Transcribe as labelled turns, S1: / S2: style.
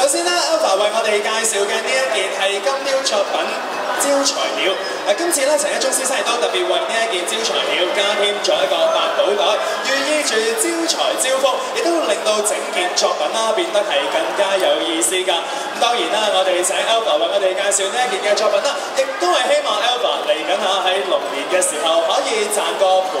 S1: 首先咧 a l p h a 為我哋介紹嘅呢一件係金雕作品招財鳥。啊，今次咧陳一忠先生亦都特別為呢一件招財鳥加添咗一個八寶袋，寓意住招財招福，亦都令到整件作品啦變得係更加有意思㗎。咁當然啦，我哋請 a l p h a 為我哋介紹呢一件嘅作品啦，亦都係希望 a l p h a 嚟緊啊，喺龍年嘅時候可以賺個。